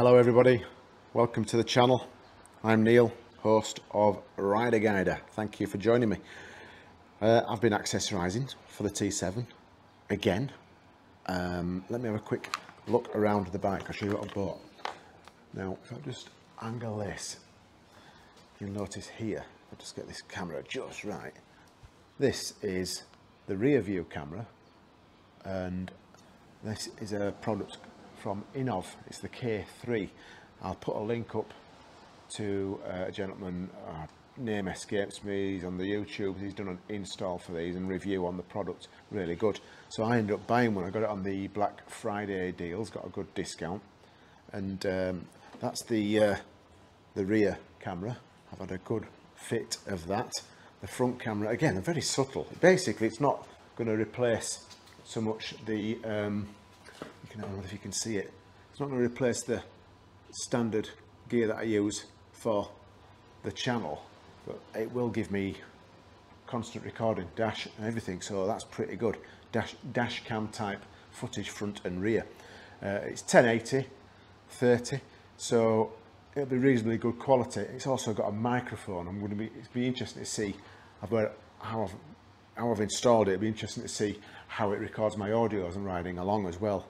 Hello everybody, welcome to the channel. I'm Neil, host of Rider Guider. Thank you for joining me. Uh, I've been accessorising for the T7 again. Um, let me have a quick look around the bike. I'll show you what I've bought. Now, if I just angle this, you'll notice here, I'll just get this camera just right. This is the rear view camera and this is a product from Innovv. It's the K3. I'll put a link up to uh, a gentleman, uh, name escapes me, he's on the YouTube, he's done an install for these and review on the product, really good. So I ended up buying one, I got it on the Black Friday deals, got a good discount. And um, that's the, uh, the rear camera. I've had a good fit of that. The front camera, again, very subtle. Basically, it's not going to replace so much the um, can, I don't know if you can see it. It's not going to replace the standard gear that I use for the channel, but it will give me constant recording, dash and everything, so that's pretty good. Dash, dash cam type footage front and rear. Uh, it's 1080, 30, so it'll be reasonably good quality. It's also got a microphone. I'm going to be, it's be interesting to see about how I've, how I've installed it. It'll be interesting to see how it records my audio as I'm riding along as well.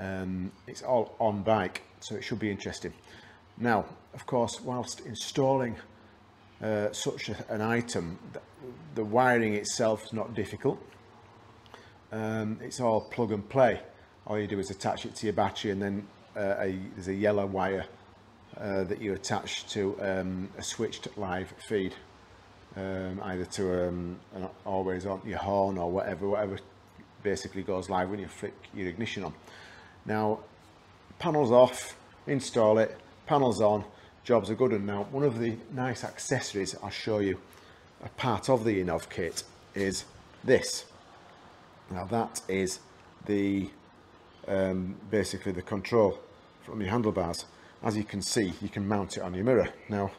Um, it's all on bike, so it should be interesting. Now, of course, whilst installing uh, such a, an item, the, the, wiring itself is not difficult. Um, it's all plug and play. All you do is attach it to your battery and then uh, a, there's a yellow wire uh, that you attach to um, a switched live feed. Um, either to um, an always on your horn or whatever, whatever basically goes live when you flick your ignition on. Now, panels off, install it, panels on, jobs are good. And now, one of the nice accessories I'll show you, a part of the Innovv kit, is this. Now that is the um, basically the control from your handlebars. As you can see, you can mount it on your mirror. Now,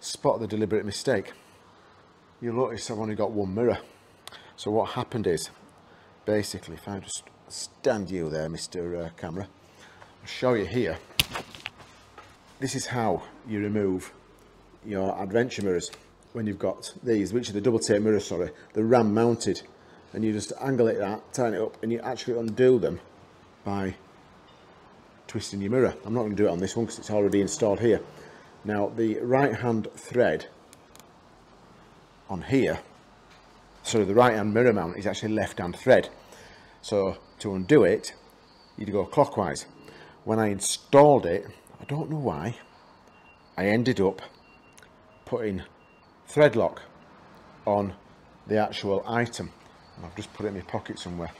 spot the deliberate mistake. You'll notice I've only got one mirror. So what happened is, basically, if I just stand you there, Mr. Uh, camera. I'll show you here. This is how you remove your adventure mirrors when you've got these, which are the Double Take mirrors, sorry, the ram mounted. And you just angle it that, turn it up, and you actually undo them by twisting your mirror. I'm not going to do it on this one because it's already installed here. Now, the right hand thread on here, so the right hand mirror mount is actually left hand thread. So to undo it, you'd go clockwise. When I installed it, I don't know why, I ended up putting thread lock on the actual item. And I've just put it in my pocket somewhere.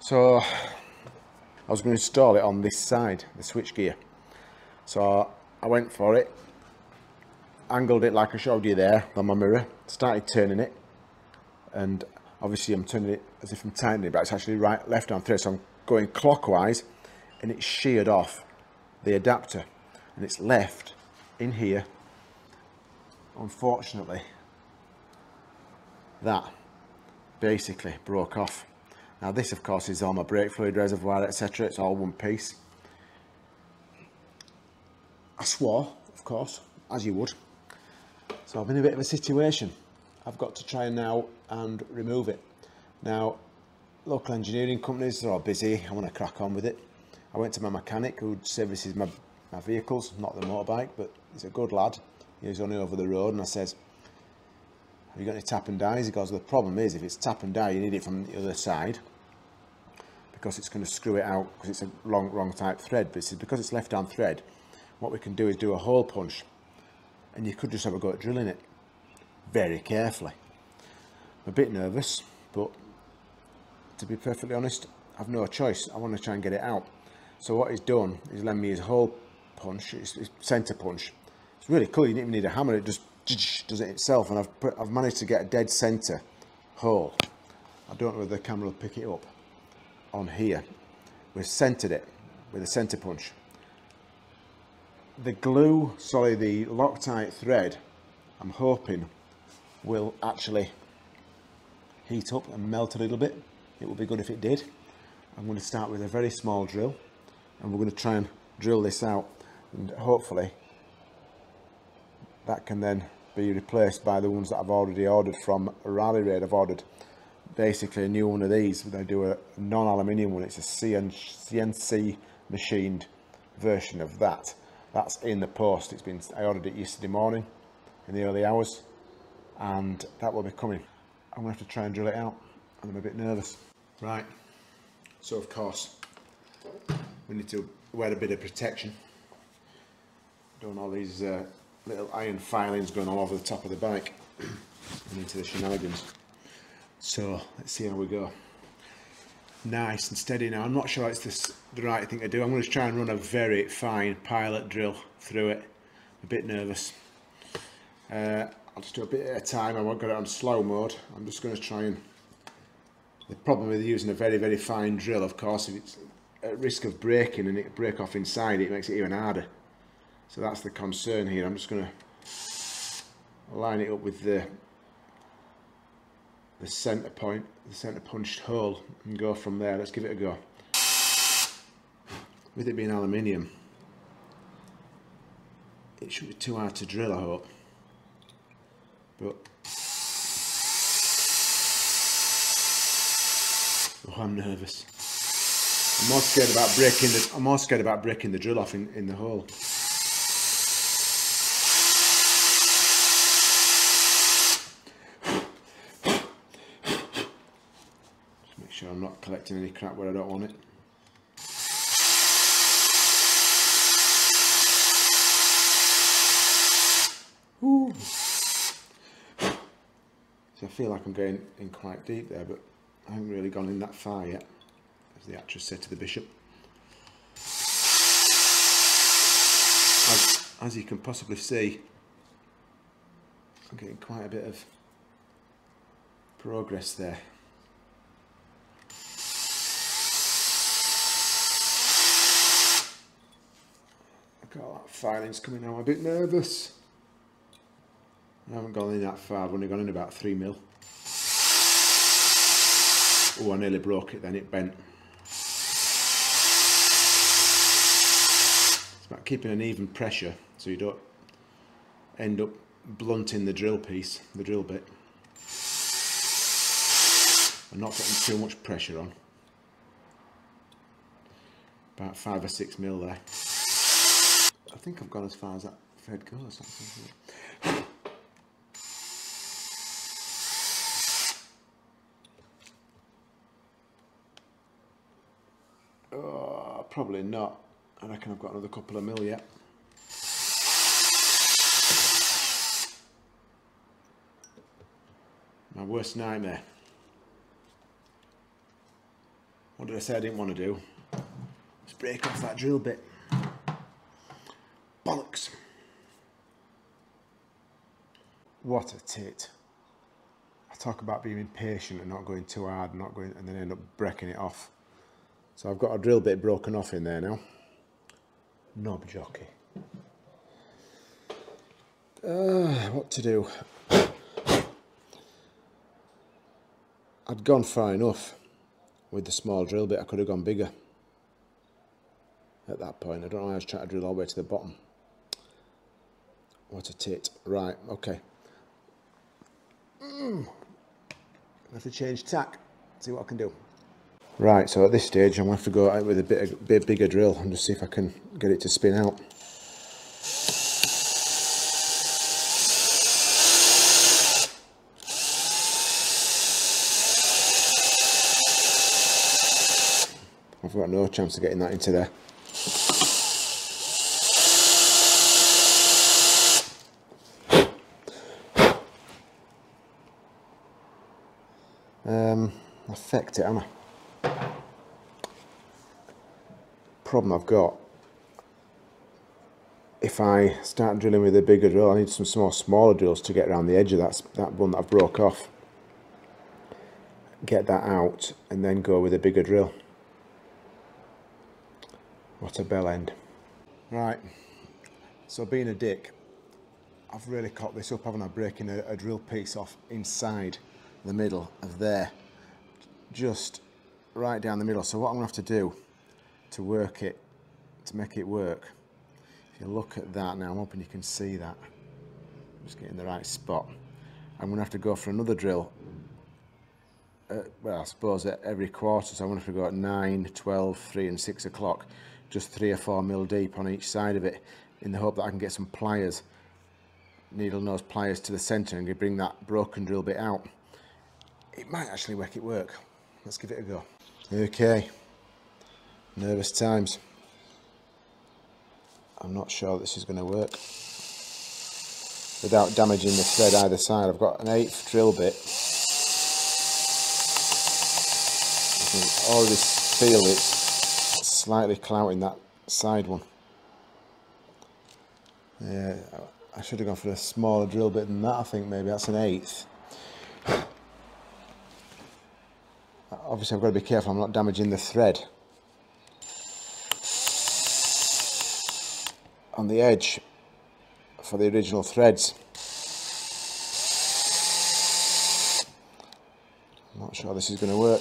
So I was going to install it on this side, the switch gear. So I went for it, angled it like I showed you there on my mirror, started turning it, and obviously I'm turning it as if I'm tightening it, but it's actually right left hand thread. So I'm going clockwise and it's sheared off the adapter and it's left in here. Unfortunately, that basically broke off. Now this of course is all my brake fluid reservoir, etc. It's all one piece. I swore, of course, as you would. So I'm in a bit of a situation. I've got to try and now and remove it. Now, local engineering companies, they're all busy. I want to crack on with it. I went to my mechanic who services my, my vehicles, not the motorbike, but he's a good lad. He's only over the road and I says, have you got any tap and dies? He goes, the problem is if it's tap and die, you need it from the other side because it's going to screw it out because it's a long, wrong type thread. But it's because it's left hand thread, what we can do is do a hole punch and you could just have a go at drilling it very carefully. I'm a bit nervous, but to be perfectly honest, I've no choice. I want to try and get it out. So what he's done is lend me his hole punch, his, his centre punch. It's really cool. You don't even need a hammer. It just does it itself. And I've, put, I've managed to get a dead centre hole. I don't know whether the camera will pick it up on here. We've centred it with a centre punch. The glue, sorry, the Loctite thread, I'm hoping will actually heat up and melt a little bit. It would be good if it did. I'm going to start with a very small drill and we're going to try and drill this out and hopefully that can then be replaced by the ones that I've already ordered from Rally Raid. I've ordered basically a new one of these. They do a non-aluminium one. It's a CNC machined version of that. That's in the post. It's been I ordered it yesterday morning in the early hours and that will be coming. I'm gonna have to try and drill it out and I'm a bit nervous. Right, so of course we need to wear a bit of protection. Doing all these uh, little iron filings going all over the top of the bike and into the shenanigans. So let's see how we go. Nice and steady now. I'm not sure it's this, the right thing to do. I'm going to try and run a very fine pilot drill through it. A bit nervous. Uh, I'll just do a bit at a time. I won't get it on slow mode. I'm just going to try and... The problem with using a very, very fine drill, of course, if it's at risk of breaking and it break off inside, it makes it even harder. So that's the concern here. I'm just going to line it up with the the centre point, the centre punched hole and go from there. Let's give it a go. With it being aluminium, it should be too hard to drill I hope. But oh, I'm nervous. I'm more scared about breaking the I'm more scared about breaking the drill off in, in the hole. Just make sure I'm not collecting any crap where I don't want it. So I feel like I'm going in quite deep there, but I haven't really gone in that far yet, as the actress said to the bishop. As, as you can possibly see, I'm getting quite a bit of progress there. Look at that filing's coming out. I'm a bit nervous. I haven't gone in that far. I've only gone in about three mil. Oh, I nearly broke it then. It bent. It's about keeping an even pressure so you don't end up blunting the drill piece, the drill bit. And not putting too much pressure on. About five or six mil there. I think I've gone as far as that thread goes. Oh, probably not. I reckon I've got another couple of mil yet. My worst nightmare. What did I say I didn't want to do? Just break off that drill bit. Bollocks. What a tit. I talk about being impatient and not going too hard not going and then end up breaking it off. So I've got a drill bit broken off in there now. Knob jockey. Uh, what to do? I'd gone far enough with the small drill bit. I could have gone bigger at that point. I don't know why I was trying to drill all the way to the bottom. What a tit. Right, okay. Mm. I have to change tack, see what I can do. Right, so at this stage I'm going to have to go out with a bit, a bit bigger drill and just see if I can get it to spin out. I've got no chance of getting that into there. um, affect it, am I? Problem I've got, if I start drilling with a bigger drill, I need some small, smaller drills to get around the edge of that, that one that I've broke off. Get that out and then go with a bigger drill. What a bell end. Right, so being a dick, I've really caught this up, haven't I? Breaking a, a drill piece off inside the middle of there just right down the middle so what I'm gonna have to do to work it to make it work, if you look at that now, I'm hoping you can see that. I'm Just getting the right spot. I'm going to have to go for another drill. Uh, well, I suppose at every quarter, so I'm to have to go at 9, 12, 3 and 6 o'clock, just 3 or 4 mil deep on each side of it, in the hope that I can get some pliers, needle nose pliers to the centre and bring that broken drill bit out. It might actually make it work. Let's give it a go. Okay, nervous times. I'm not sure this is going to work without damaging the thread either side. I've got an eighth drill bit. I can already feel it slightly clouting that side one. Yeah, I should have gone for a smaller drill bit than that. I think maybe that's an eighth. Obviously I've got to be careful I'm not damaging the thread. On the edge for the original threads. I'm not sure this is going to work.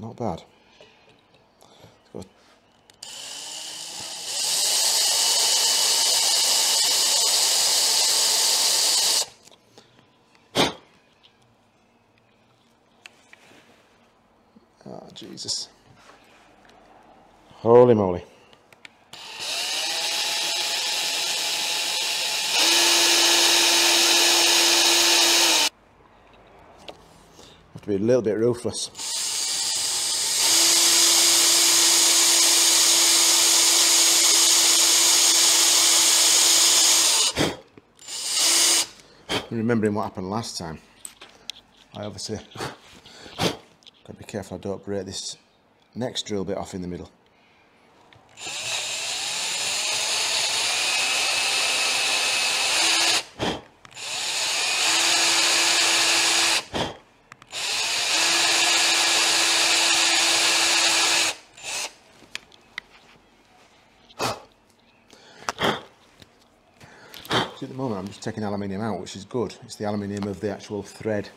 Not bad. Oh, Jesus. Holy moly. Have to be a little bit ruthless. Remembering what happened last time, I obviously Got to be careful I don't break this next drill bit off in the middle. Taking aluminium out, which is good. It's the aluminium of the actual thread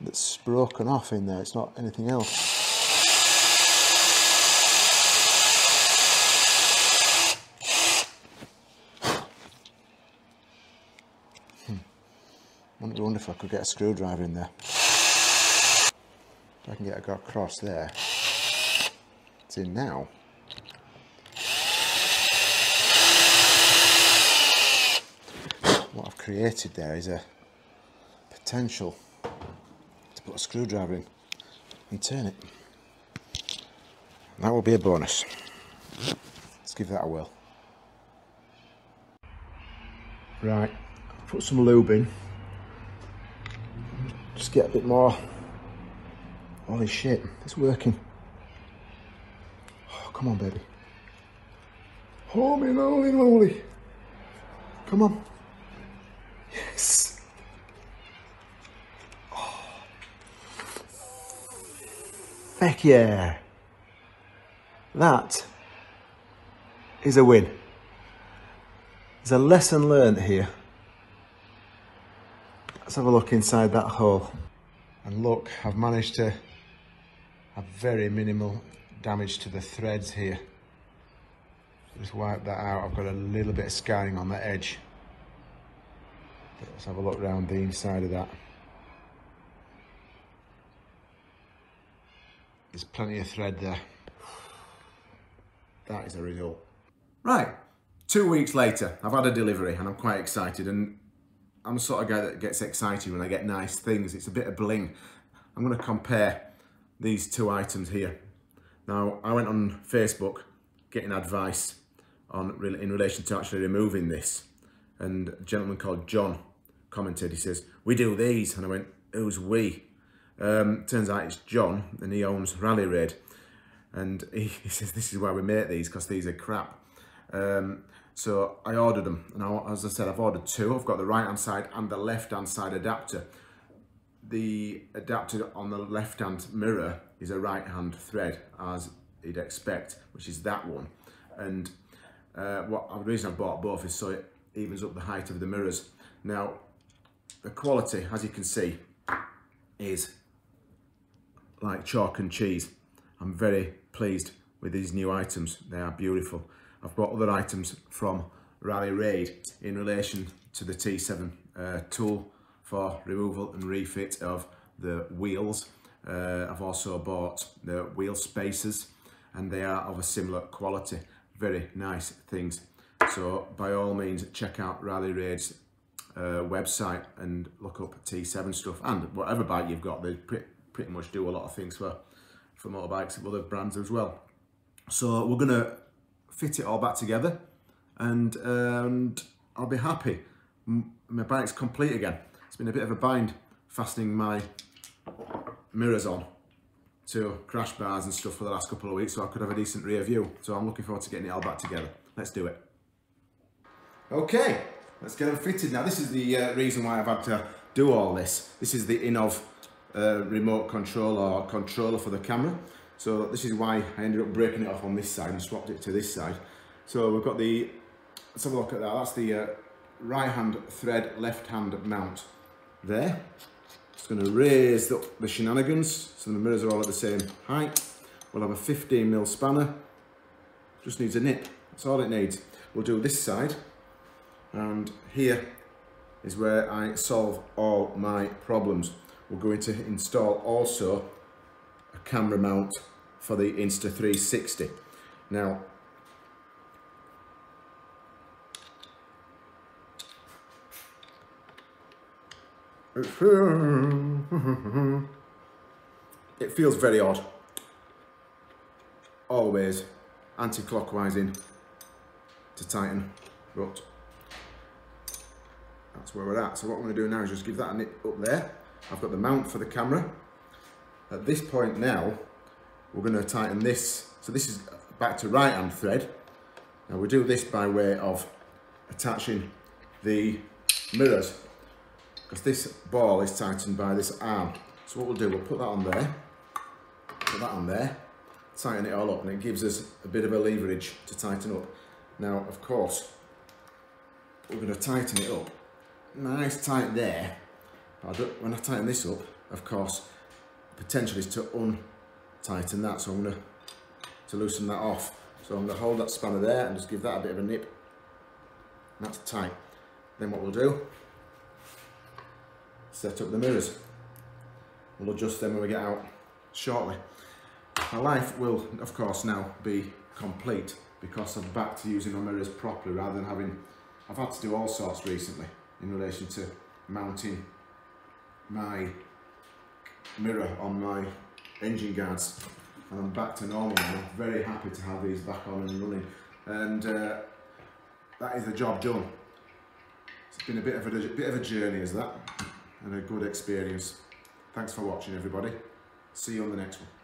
that's broken off in there. It's not anything else. Hmm. I wonder if I could get a screwdriver in there. If I can get it across there. It's in now. What I've created there is a potential to put a screwdriver in and turn it. That will be a bonus. Let's give that a whirl. Right, put some lube in. Just get a bit more. Holy shit, it's working. Oh, come on, baby. Holy moly moly. Come on. Heck yeah. That is a win. There's a lesson learned here. Let's have a look inside that hole. And look, I've managed to have very minimal damage to the threads here. Just wipe that out. I've got a little bit of scarring on the edge. Let's have a look around the inside of that. There's plenty of thread there. That is a result. Right, two weeks later, I've had a delivery and I'm quite excited and I'm the sort of guy that gets excited when I get nice things. It's a bit of bling. I'm going to compare these two items here. Now, I went on Facebook getting advice on really in relation to actually removing this and a gentleman called John commented, he says, we do these. And I went, who's we? Um, turns out it's John and he owns Rally Raid. And he, he says, this is why we make these because these are crap. Um, so I ordered them. And I, as I said, I've ordered two. I've got the right hand side and the left hand side adapter. The adapter on the left hand mirror is a right hand thread as you'd expect, which is that one. And uh, what the reason I bought both is so it evens up the height of the mirrors. Now, the quality, as you can see, is like chalk and cheese. I'm very pleased with these new items. They are beautiful. I've got other items from Rally Raid in relation to the T7 uh, tool for removal and refit of the wheels. Uh, I've also bought the wheel spacers and they are of a similar quality. Very nice things. So by all means, check out Rally Raid's uh, website and look up T7 stuff and whatever bike you've got, they pretty, pretty much do a lot of things for, for motorbikes and other brands as well. So we're gonna fit it all back together and, and I'll be happy. My bike's complete again. It's been a bit of a bind fastening my mirrors on to crash bars and stuff for the last couple of weeks so I could have a decent rear view. So I'm looking forward to getting it all back together. Let's do it. Okay, let's get them fitted. Now this is the uh, reason why I've had to do all this. This is the Innovv uh, remote control or controller for the camera. So this is why I ended up breaking it off on this side and swapped it to this side. So we've got the, let's have a look at that. That's the uh, right hand thread, left hand mount there. Just going to raise up the shenanigans so the mirrors are all at the same height. We'll have a 15 mil spanner. Just needs a nip. That's all it needs. We'll do this side. And here is where I solve all my problems. We're going to install also a camera mount for the Insta360. Now, it feels very odd. Always anti-clockwise in to tighten, but that's where we're at. So what I'm to do now is just give that a nip up there. I've got the mount for the camera. At this point now, we're going to tighten this. So this is back to right hand thread. Now we do this by way of attaching the mirrors because this ball is tightened by this arm. So what we'll do, we'll put that on there, put that on there, tighten it all up and it gives us a bit of a leverage to tighten up. Now, of course, we're going to tighten it up. Nice tight there. When I tighten this up, of course, the potential is to untighten that. So I'm going to, loosen that off. So I'm going to hold that spanner there and just give that a bit of a nip. That's tight. Then what we'll do, set up the mirrors. We'll adjust them when we get out shortly. My life will, of course, now be complete because I'm back to using my mirrors properly rather than having, I've had to do all sorts recently in relation to mounting my mirror on my engine guards and I'm back to normal now. Very happy to have these back on and running and uh, that is the job done. It's been a bit of a, a bit of a journey is that and a good experience. Thanks for watching everybody. See you on the next one.